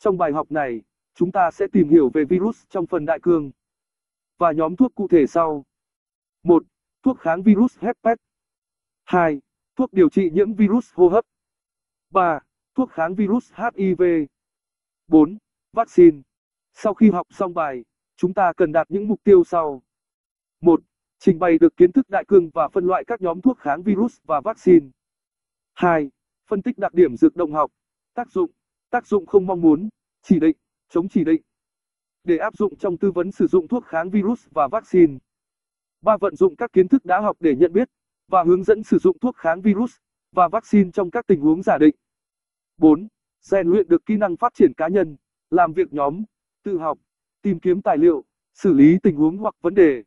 Trong bài học này, chúng ta sẽ tìm hiểu về virus trong phần đại cương và nhóm thuốc cụ thể sau. 1. Thuốc kháng virus herpes. 2. Thuốc điều trị nhiễm virus hô hấp. 3. Thuốc kháng virus HIV. 4. Vaccine. Sau khi học xong bài, chúng ta cần đạt những mục tiêu sau. 1. Trình bày được kiến thức đại cương và phân loại các nhóm thuốc kháng virus và vaccine. 2. Phân tích đặc điểm dược động học, tác dụng, tác dụng không mong muốn, chỉ định, chống chỉ định. Để áp dụng trong tư vấn sử dụng thuốc kháng virus và vaccine. 3. Vận dụng các kiến thức đã học để nhận biết và hướng dẫn sử dụng thuốc kháng virus và vaccine trong các tình huống giả định. 4. Rèn luyện được kỹ năng phát triển cá nhân, làm việc nhóm, tự học, tìm kiếm tài liệu, xử lý tình huống hoặc vấn đề.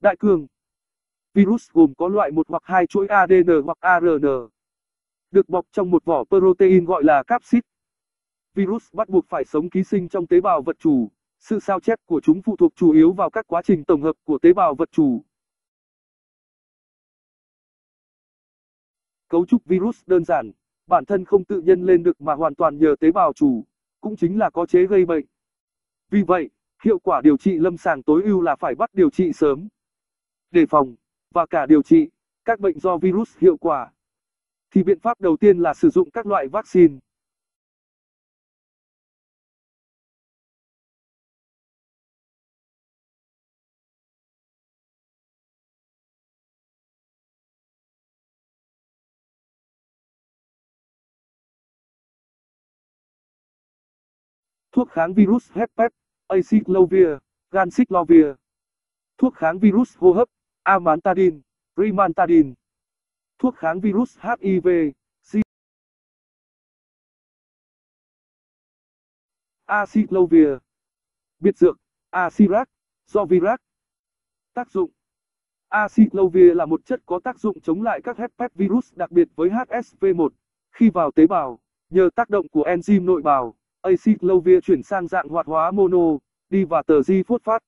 Đại cương Virus gồm có loại một hoặc hai chuỗi ADN hoặc ARN, được bọc trong một vỏ protein gọi là capsid. Virus bắt buộc phải sống ký sinh trong tế bào vật chủ, sự sao chép của chúng phụ thuộc chủ yếu vào các quá trình tổng hợp của tế bào vật chủ. Cấu trúc virus đơn giản, bản thân không tự nhân lên được mà hoàn toàn nhờ tế bào chủ, cũng chính là có chế gây bệnh. Vì vậy, hiệu quả điều trị lâm sàng tối ưu là phải bắt điều trị sớm, đề phòng và cả điều trị các bệnh do virus hiệu quả. Thì biện pháp đầu tiên là sử dụng các loại vaccine. Thuốc kháng virus hepat, aciclovir, ganciclovir. Thuốc kháng virus hô hấp, amantadine, rimantadine. Thuốc kháng virus HIV, Aciclovir, Biệt dược, Acirac, Zovirac. Tác dụng Aciclovir là một chất có tác dụng chống lại các herpes virus đặc biệt với HSV1. Khi vào tế bào, nhờ tác động của enzyme nội bào, Aciclovir chuyển sang dạng hoạt hóa mono, đi và tờ di phốt phát.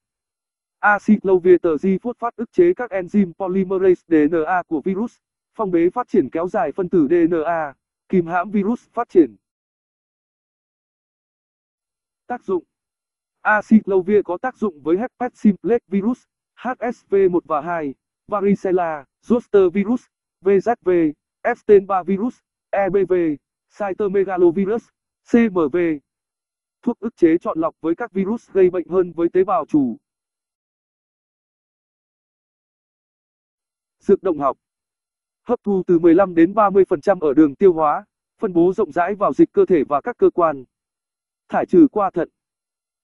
Aciclovir tờ di phốt phát ức chế các enzyme polymerase DNA của virus, phong bế phát triển kéo dài phân tử DNA, kìm hãm virus phát triển. Tác dụng Aciclovir có tác dụng với herpes simplex virus, HSV1 và 2, varicella, zoster virus, VZV, Epstein-Barr virus, EBV, cytomegalovirus, CMV. Thuốc ức chế chọn lọc với các virus gây bệnh hơn với tế bào chủ. Dược động học Hấp thu từ 15 đến 30% ở đường tiêu hóa, phân bố rộng rãi vào dịch cơ thể và các cơ quan. Thải trừ qua thận.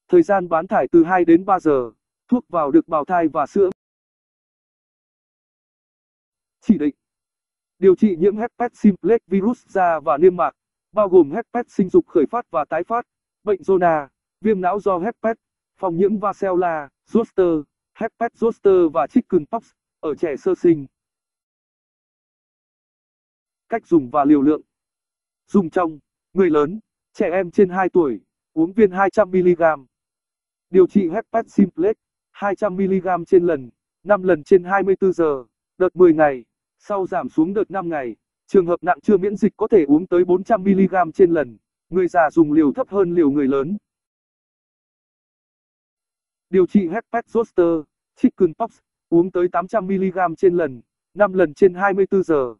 Thời gian bán thải từ 2 đến 3 giờ. Thuốc vào được bào thai và sữa. Chỉ định Điều trị nhiễm herpes simplex virus da và niêm mạc, bao gồm herpes sinh dục khởi phát và tái phát, bệnh zona, viêm não do herpes, phòng nhiễm varicella, zoster, herpes zoster và chickenpox ở trẻ sơ sinh. Cách dùng và liều lượng. Dùng trong người lớn, trẻ em trên 2 tuổi, uống viên 200mg. Điều trị Hepat simplex 200mg trên lần, 5 lần trên 24 giờ, đợt 10 ngày, sau giảm xuống đợt 5 ngày. Trường hợp nặng chưa miễn dịch có thể uống tới 400mg trên lần, người già dùng liều thấp hơn liều người lớn. Điều trị Hepat zoster, chickenpox, uống tới 800mg trên lần, 5 lần trên 24 giờ.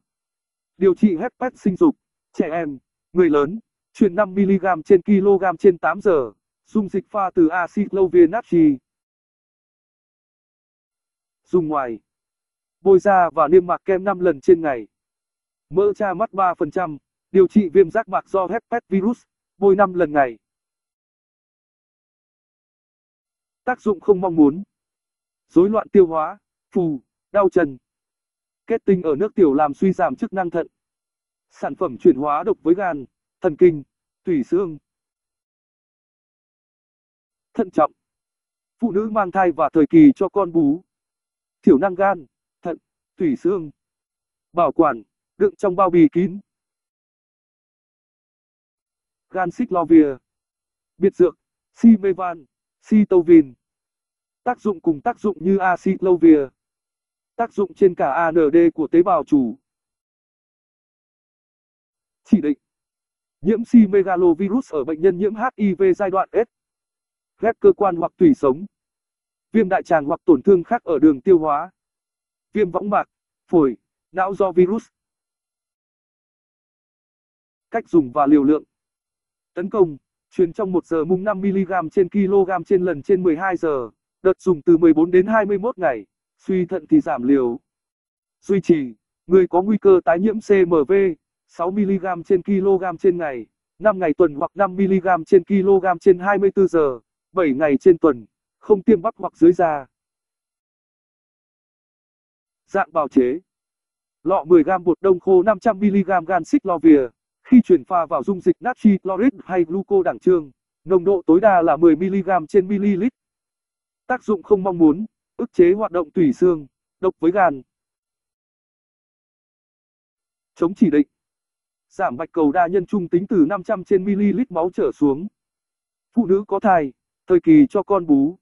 Điều trị herpes sinh dục, trẻ em, người lớn, truyền 5mg trên kg trên 8 giờ, dùng dịch pha từ aciclovir natri. Dùng ngoài, bôi da và niêm mạc kem 5 lần trên ngày. Mỡ cha mắt 3%, điều trị viêm giác mạc do herpes virus, bôi 5 lần ngày. Tác dụng không mong muốn. Rối loạn tiêu hóa, phù, đau chân. Kết tinh ở nước tiểu làm suy giảm chức năng thận. Sản phẩm chuyển hóa độc với gan, thần kinh, tủy xương. Thận trọng. Phụ nữ mang thai và thời kỳ cho con bú. Thiểu năng gan, thận, tủy xương. Bảo quản, đựng trong bao bì kín. Gan Ganciclovir. Biệt dược, Simevan, Citovin. Tác dụng cùng tác dụng như aciclovir. Tác dụng trên cả AND của tế bào chủ. Chỉ định. Nhiễm si megalovirus ở bệnh nhân nhiễm HIV giai đoạn S. Ghép cơ quan hoặc tủy sống. Viêm đại tràng hoặc tổn thương khác ở đường tiêu hóa. Viêm võng mạc, phổi, não do virus. Cách dùng và liều lượng. Tấn công, truyền trong 1 giờ mùng 5mg trên kg trên lần trên 12 giờ, đợt dùng từ 14 đến 21 ngày, suy thận thì giảm liều. Duy trì, người có nguy cơ tái nhiễm CMV, 6mg trên kg trên ngày, 5 ngày tuần hoặc 5mg trên kg trên 24 giờ, 7 ngày trên tuần, không tiêm bắp hoặc dưới da. Dạng bào chế Lọ 10g bột đông khô 500mg gan xích lo vìa, khi chuyển pha vào dung dịch natri chloride hay gluco đẳng trương, nồng độ tối đa là 10mg trên ml. Tác dụng không mong muốn, ức chế hoạt động tủy xương, độc với gan. Chống chỉ định Giảm bạch cầu đa nhân trung tính từ 500 trên ml máu trở xuống. Phụ nữ có thai, thời kỳ cho con bú.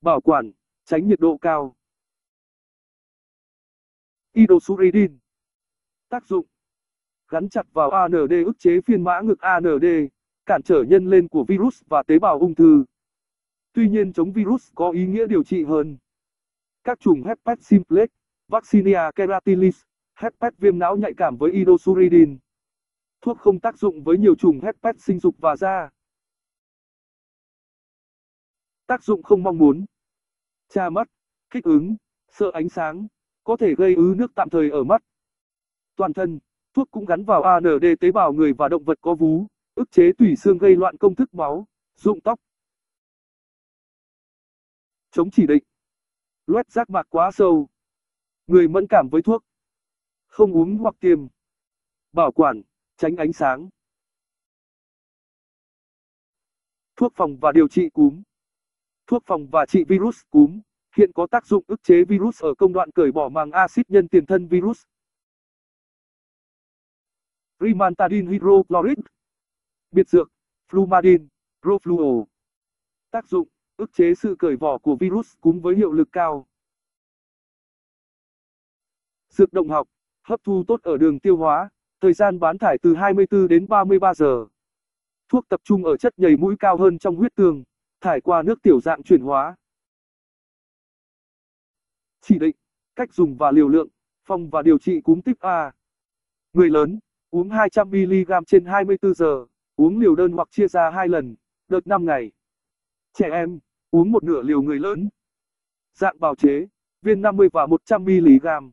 Bảo quản, tránh nhiệt độ cao. Idosuridin Tác dụng Gắn chặt vào AND ức chế phiên mã ngực AND, cản trở nhân lên của virus và tế bào ung thư. Tuy nhiên chống virus có ý nghĩa điều trị hơn. Các chủng herpes simplex, vaccinia keratilis, herpes viêm não nhạy cảm với idosuridin. Thuốc không tác dụng với nhiều chủng herpes sinh dục và da. Tác dụng không mong muốn. Cha mắt, kích ứng, sợ ánh sáng, có thể gây ứ nước tạm thời ở mắt. Toàn thân, thuốc cũng gắn vào AND tế bào người và động vật có vú, ức chế tủy xương gây loạn công thức máu, rụng tóc. Chống chỉ định. Loét rác mạc quá sâu. Người mẫn cảm với thuốc. Không uống hoặc tiêm. Bảo quản, tránh ánh sáng. Thuốc phòng và điều trị cúm. Thuốc phòng và trị virus cúm hiện có tác dụng ức chế virus ở công đoạn cởi bỏ màng axit nhân tiền thân virus. Rimantadine hydrochloride. Biệt dược, flumadin, profluo. Tác dụng, ức chế sự cởi vỏ của virus cúm với hiệu lực cao. Dược động học, hấp thu tốt ở đường tiêu hóa, thời gian bán thải từ 24 đến 33 giờ. Thuốc tập trung ở chất nhầy mũi cao hơn trong huyết tương, thải qua nước tiểu dạng chuyển hóa. Chỉ định, cách dùng và liều lượng, phòng và điều trị cúm tiếp A. Người lớn, uống 200mg trên 24 giờ, uống liều đơn hoặc chia ra 2 lần, đợt 5 ngày. Trẻ em, uống một nửa liều người lớn. Dạng bào chế, viên 50 và 100mg.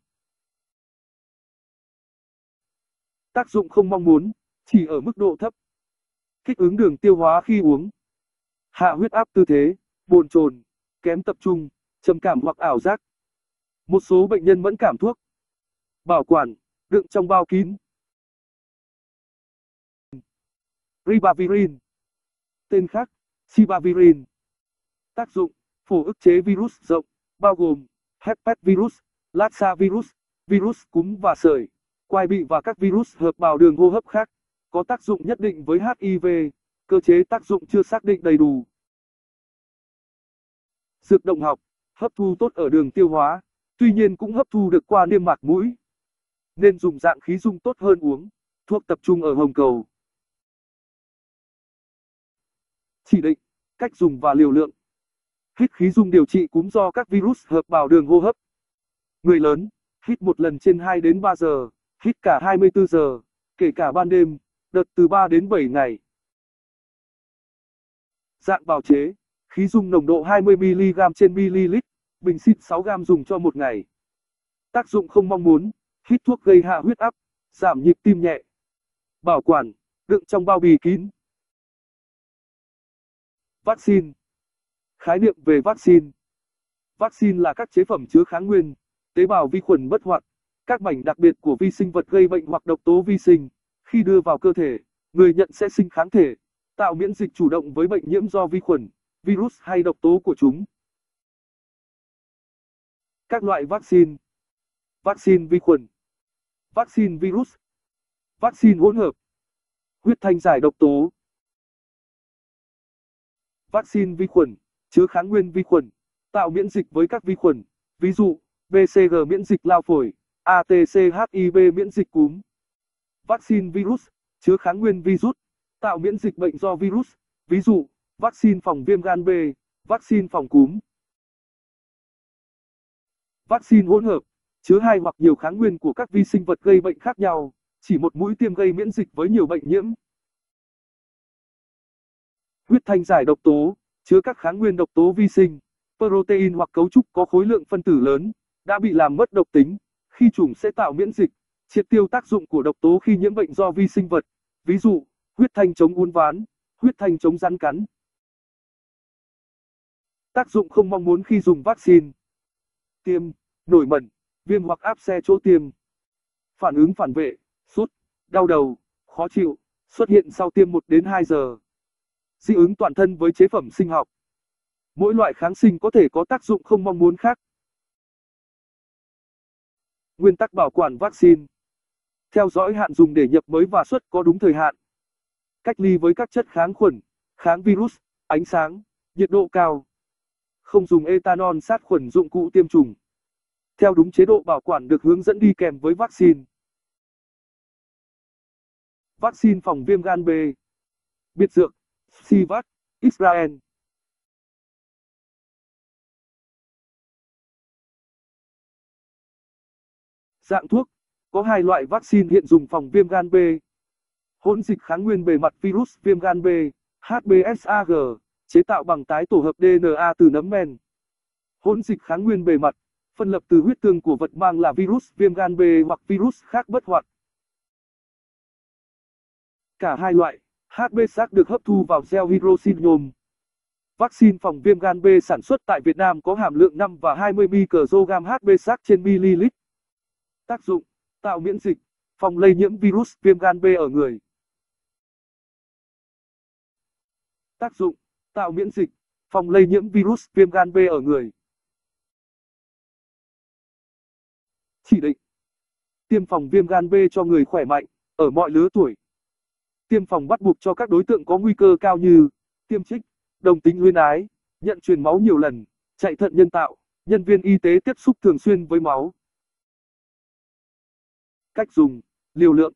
Tác dụng không mong muốn, chỉ ở mức độ thấp. Kích ứng đường tiêu hóa khi uống. Hạ huyết áp tư thế, bồn chồn, kém tập trung, trầm cảm hoặc ảo giác. Một số bệnh nhân mẫn cảm thuốc. Bảo quản, đựng trong bao kín. Ribavirin. Tên khác, Sibavirin. Tác dụng, phổ ức chế virus rộng, bao gồm herpes virus, Lassa virus, virus cúm và sởi, quai bị và các virus hợp bào đường hô hấp khác. Có tác dụng nhất định với HIV, cơ chế tác dụng chưa xác định đầy đủ. Dược động học, hấp thu tốt ở đường tiêu hóa, tuy nhiên cũng hấp thu được qua niêm mạc mũi. Nên dùng dạng khí dung tốt hơn uống, thuốc tập trung ở hồng cầu. Chỉ định, cách dùng và liều lượng. Hít khí dung điều trị cúm do các virus hợp bào đường hô hấp. Người lớn, hít một lần trên 2 đến 3 giờ, hít cả 24 giờ, kể cả ban đêm, đợt từ 3 đến 7 ngày. Dạng bào chế, khí dung nồng độ 20mg trên ml, bình xịt 6g dùng cho một ngày. Tác dụng không mong muốn, hít thuốc gây hạ huyết áp, giảm nhịp tim nhẹ. Bảo quản, đựng trong bao bì kín. Vaccine Khái niệm về vaccine. Vaccine là các chế phẩm chứa kháng nguyên, tế bào vi khuẩn bất hoạt, các mảnh đặc biệt của vi sinh vật gây bệnh hoặc độc tố vi sinh. Khi đưa vào cơ thể, người nhận sẽ sinh kháng thể, tạo miễn dịch chủ động với bệnh nhiễm do vi khuẩn, virus hay độc tố của chúng. Các loại vaccine. Vaccine vi khuẩn. Vaccine virus. Vaccine hỗn hợp. Huyết thanh giải độc tố. Vaccine vi khuẩn chứa kháng nguyên vi khuẩn, tạo miễn dịch với các vi khuẩn, ví dụ, BCG miễn dịch lao phổi, ATCHIB miễn dịch cúm. Vaccine virus chứa kháng nguyên virus, tạo miễn dịch bệnh do virus, ví dụ, vaccine phòng viêm gan B, vaccine phòng cúm. Vaccine hỗn hợp, chứa hai hoặc nhiều kháng nguyên của các vi sinh vật gây bệnh khác nhau, chỉ một mũi tiêm gây miễn dịch với nhiều bệnh nhiễm. Huyết thanh giải độc tố, chứa các kháng nguyên độc tố vi sinh, protein hoặc cấu trúc có khối lượng phân tử lớn, đã bị làm mất độc tính, khi chủng sẽ tạo miễn dịch, triệt tiêu tác dụng của độc tố khi nhiễm bệnh do vi sinh vật, ví dụ, huyết thanh chống uốn ván, huyết thanh chống rắn cắn. Tác dụng không mong muốn khi dùng vaccine. Tiêm, nổi mẩn, viêm hoặc áp xe chỗ tiêm. Phản ứng phản vệ, sốt, đau đầu, khó chịu, xuất hiện sau tiêm 1 đến 2 giờ. Dị ứng toàn thân với chế phẩm sinh học. Mỗi loại kháng sinh có thể có tác dụng không mong muốn khác. Nguyên tắc bảo quản vaccine. Theo dõi hạn dùng để nhập mới và xuất có đúng thời hạn. Cách ly với các chất kháng khuẩn, kháng virus, ánh sáng, nhiệt độ cao. Không dùng ethanol sát khuẩn dụng cụ tiêm chủng. Theo đúng chế độ bảo quản được hướng dẫn đi kèm với vaccine. Vaccine phòng viêm gan B. Biệt dược, Sivac, Israel. Dạng thuốc, có hai loại vaccine hiện dùng phòng viêm gan B. Hỗn dịch kháng nguyên bề mặt virus viêm gan B, HBsAg, chế tạo bằng tái tổ hợp DNA từ nấm men. Hỗn dịch kháng nguyên bề mặt, phân lập từ huyết tương của vật mang là virus viêm gan B hoặc virus khác bất hoạt. Cả hai loại, HB xác được hấp thu vào gel hydroxynyôm. Vaccine phòng viêm gan B sản xuất tại Việt Nam có hàm lượng 5 và 20 microgram HB xác trên ml. Tác dụng, tạo miễn dịch, phòng lây nhiễm virus viêm gan B ở người. Tác dụng, tạo miễn dịch, phòng lây nhiễm virus viêm gan B ở người. Chỉ định Tiêm phòng viêm gan B cho người khỏe mạnh, ở mọi lứa tuổi. Tiêm phòng bắt buộc cho các đối tượng có nguy cơ cao như tiêm trích, đồng tính luyến ái, nhận truyền máu nhiều lần, chạy thận nhân tạo, nhân viên y tế tiếp xúc thường xuyên với máu. Cách dùng, liều lượng.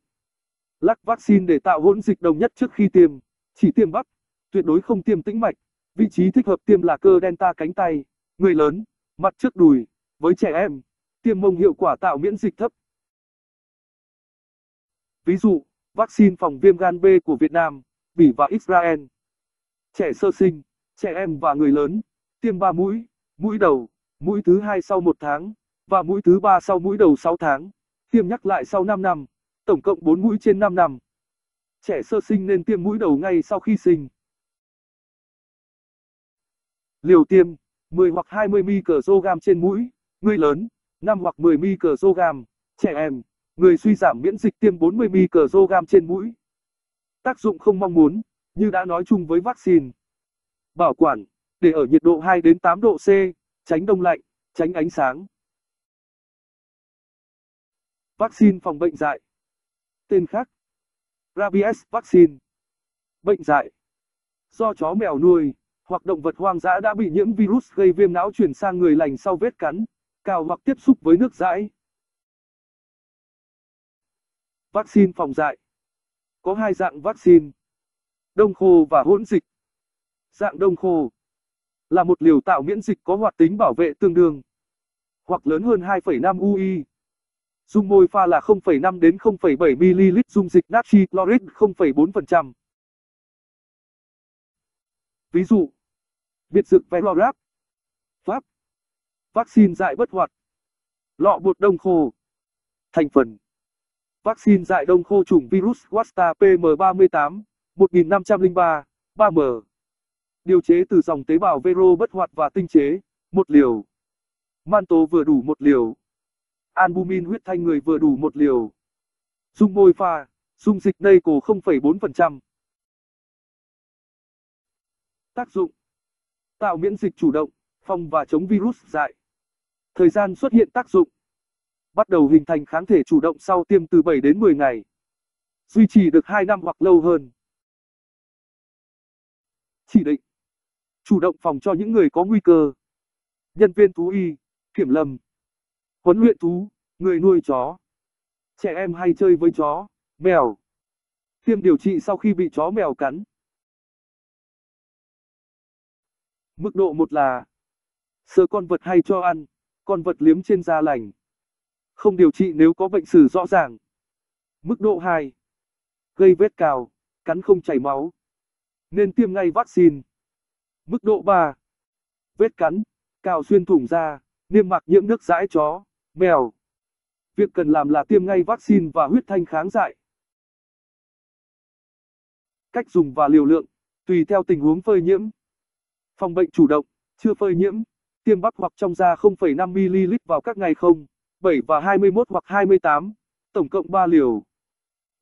Lắc vaccine để tạo hỗn dịch đồng nhất trước khi tiêm, chỉ tiêm bắp, tuyệt đối không tiêm tĩnh mạch. Vị trí thích hợp tiêm là cơ delta cánh tay, người lớn, mặt trước đùi, với trẻ em, tiêm mông hiệu quả tạo miễn dịch thấp. Ví dụ, vaccine phòng viêm gan B của Việt Nam, Bỉ và Israel. Trẻ sơ sinh, trẻ em và người lớn, tiêm 3 mũi, mũi đầu, mũi thứ hai sau 1 tháng, và mũi thứ ba sau mũi đầu 6 tháng, tiêm nhắc lại sau 5 năm, tổng cộng 4 mũi trên 5 năm. Trẻ sơ sinh nên tiêm mũi đầu ngay sau khi sinh. Liều tiêm, 10 hoặc 20 microgram trên mũi, người lớn, 5 hoặc 10 microgram, trẻ em, người suy giảm miễn dịch tiêm 40 microgram trên mũi. Tác dụng không mong muốn, như đã nói chung với vaccine. Bảo quản, để ở nhiệt độ 2 đến 8 độ C, tránh đông lạnh, tránh ánh sáng. Vaccine phòng bệnh dại. Tên khác. Rabies vaccine. Bệnh dại. Do chó mèo nuôi, hoặc động vật hoang dã đã bị nhiễm virus gây viêm não truyền sang người lành sau vết cắn, cào hoặc tiếp xúc với nước dãi. Vaccine phòng dại. Có hai dạng vaccine. Đông khô và hỗn dịch. Dạng đông khô là một liều tạo miễn dịch có hoạt tính bảo vệ tương đương hoặc lớn hơn 2,5 UI. Dung môi pha là 0,5 đến 0,7 ml dung dịch natri chloride 0,4%. Ví dụ, biệt dược Velorap, Pháp, vaccine dại bất hoạt, lọ bột đông khô. Thành phần Vaccine dại đông khô chủng virus Wasta PM38, 1503, 3M. Điều chế từ dòng tế bào Vero bất hoạt và tinh chế, một liều. Manto vừa đủ một liều. Albumin huyết thanh người vừa đủ một liều. Dung môi pha, dung dịch Naco 0,4%. Tác dụng Tạo miễn dịch chủ động, phòng và chống virus dại. Thời gian xuất hiện tác dụng Bắt đầu hình thành kháng thể chủ động sau tiêm từ 7 đến 10 ngày. Duy trì được 2 năm hoặc lâu hơn. Chỉ định Chủ động phòng cho những người có nguy cơ. Nhân viên thú y, kiểm lâm, huấn luyện thú, người nuôi chó. Trẻ em hay chơi với chó, mèo. Tiêm điều trị sau khi bị chó mèo cắn. Mức độ 1 là sờ con vật hay cho ăn, con vật liếm trên da lành. Không điều trị nếu có bệnh sử rõ ràng. Mức độ 2 gây vết cào, cắn không chảy máu. Nên tiêm ngay vaccine. Mức độ 3 vết cắn, cào xuyên thủng da, niêm mạc nhiễm nước dãi chó, mèo. Việc cần làm là tiêm ngay vaccine và huyết thanh kháng dại. Cách dùng và liều lượng, tùy theo tình huống phơi nhiễm. Phòng bệnh chủ động, chưa phơi nhiễm, tiêm bắp hoặc trong da 0,5ml vào các ngày không 7 và 21 hoặc 28, tổng cộng 3 liều.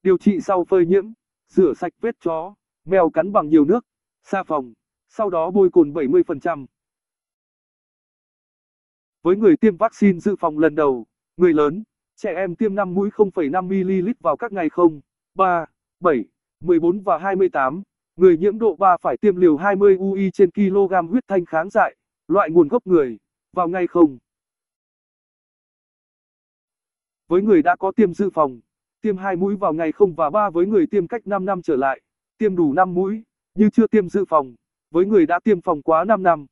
Điều trị sau phơi nhiễm, rửa sạch vết chó, mèo cắn bằng nhiều nước, xà phòng, sau đó bôi cồn 70%. Với người tiêm vaccine dự phòng lần đầu, người lớn, trẻ em tiêm 5 mũi 0,5ml vào các ngày 0, 3, 7, 14 và 28. Người nhiễm độ 3 phải tiêm liều 20 UI trên kg huyết thanh kháng dại, loại nguồn gốc người, vào ngày 0. Với người đã có tiêm dự phòng, tiêm 2 mũi vào ngày 0 và 3 với người tiêm cách 5 năm trở lại, tiêm đủ 5 mũi, như chưa tiêm dự phòng, với người đã tiêm phòng quá 5 năm.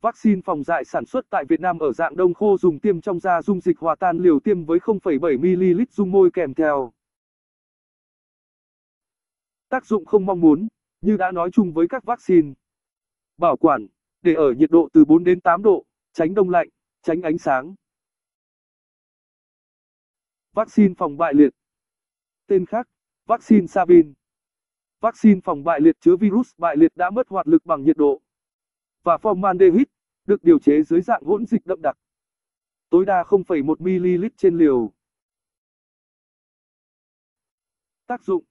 Vaccine phòng dại sản xuất tại Việt Nam ở dạng đông khô dùng tiêm trong da dung dịch hòa tan liều tiêm với 0,7ml dung môi kèm theo. Tác dụng không mong muốn, như đã nói chung với các vaccine. Bảo quản, để ở nhiệt độ từ 4 đến 8 độ, tránh đông lạnh, tránh ánh sáng. Vaccine phòng bại liệt. Tên khác, vaccine Sabin. Vaccine phòng bại liệt chứa virus bại liệt đã mất hoạt lực bằng nhiệt độ và formaldehyde, được điều chế dưới dạng hỗn dịch đậm đặc. Tối đa 0,1 ml trên liều. Tác dụng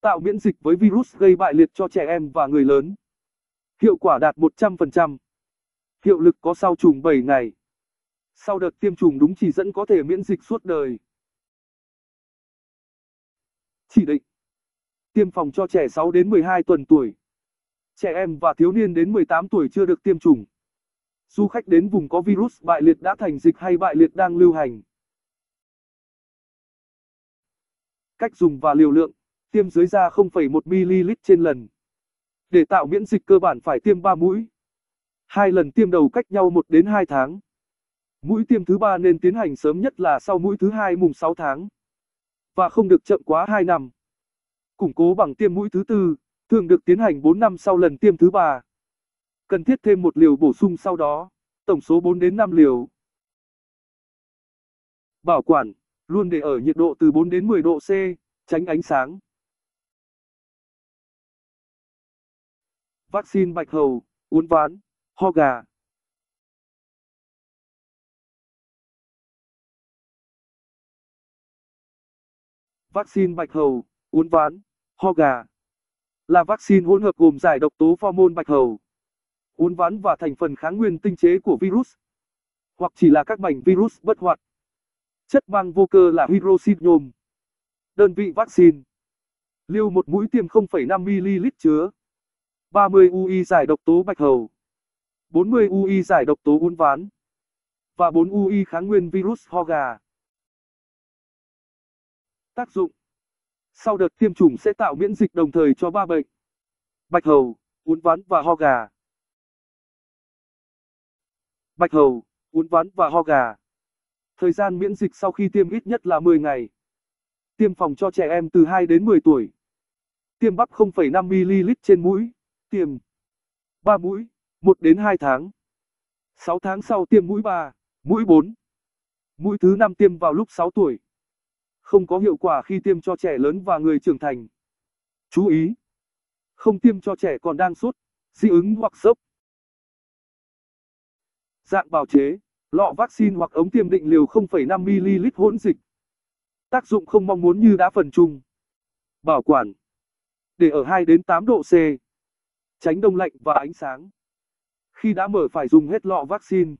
Tạo miễn dịch với virus gây bại liệt cho trẻ em và người lớn. Hiệu quả đạt 100%. Hiệu lực có sau trùng 7 ngày. Sau đợt tiêm chủng đúng chỉ dẫn có thể miễn dịch suốt đời. Chỉ định Tiêm phòng cho trẻ 6 đến 12 tuần tuổi trẻ em và thiếu niên đến 18 tuổi chưa được tiêm chủng. Du khách đến vùng có virus bại liệt đã thành dịch hay bại liệt đang lưu hành. Cách dùng và liều lượng, tiêm dưới da 0,1ml trên lần. Để tạo miễn dịch cơ bản phải tiêm 3 mũi. Hai lần tiêm đầu cách nhau 1 đến 2 tháng. Mũi tiêm thứ ba nên tiến hành sớm nhất là sau mũi thứ hai mùng 6 tháng. Và không được chậm quá 2 năm. Củng cố bằng tiêm mũi thứ tư thường được tiến hành 4 năm sau lần tiêm thứ ba. Cần thiết thêm một liều bổ sung sau đó, tổng số 4 đến 5 liều. Bảo quản, luôn để ở nhiệt độ từ 4 đến 10 độ C, tránh ánh sáng. Vaccine bạch hầu, uốn ván, ho gà. Vaccine bạch hầu, uốn ván, ho gà là vaccine hỗn hợp gồm giải độc tố hormone bạch hầu, uốn ván và thành phần kháng nguyên tinh chế của virus, hoặc chỉ là các mảnh virus bất hoạt. Chất mang vô cơ là hydroxyzome. Đơn vị vaccine. Liều một mũi tiêm 0,5ml chứa 30 UI giải độc tố bạch hầu, 40 UI giải độc tố uốn ván và 4 UI kháng nguyên virus ho gà. Tác dụng sau đợt tiêm chủng sẽ tạo miễn dịch đồng thời cho ba bệnh. Bạch hầu, uốn ván và ho gà. Bạch hầu, uốn ván và ho gà. Thời gian miễn dịch sau khi tiêm ít nhất là 10 ngày. Tiêm phòng cho trẻ em từ 2 đến 10 tuổi. Tiêm bắp 0,5ml trên mũi. Tiêm 3 mũi, 1 đến 2 tháng. 6 tháng sau tiêm mũi 3, mũi 4. Mũi thứ 5 tiêm vào lúc 6 tuổi không có hiệu quả khi tiêm cho trẻ lớn và người trưởng thành. Chú ý! Không tiêm cho trẻ còn đang sốt, dị ứng hoặc sốc. Dạng bào chế, lọ vaccine hoặc ống tiêm định liều 0,5ml hỗn dịch. Tác dụng không mong muốn như đã phần chung. Bảo quản. Để ở 2 đến 8 độ C. Tránh đông lạnh và ánh sáng. Khi đã mở phải dùng hết lọ vaccine.